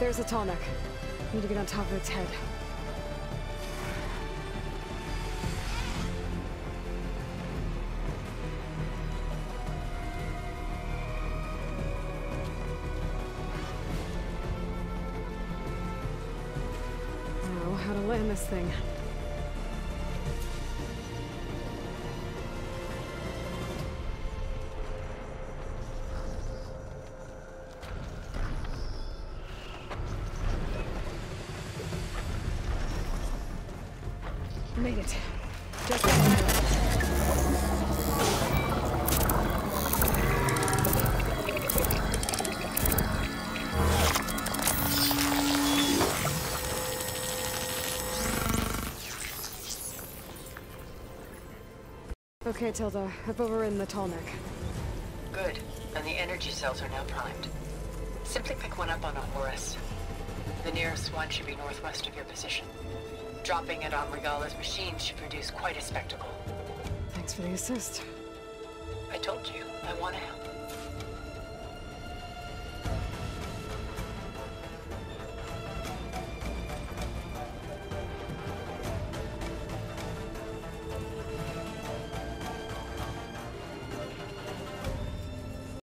There's a tonic. Need to get on top of its head. Now, how to land this thing. Made it. Just. Okay, Tilda. I've overridden the tall neck. Good. And the energy cells are now primed. Simply pick one up on a Horus. The nearest one should be northwest of your position. Dropping it on Regalla's machine should produce quite a spectacle. Thanks for the assist. I told you, I want to help.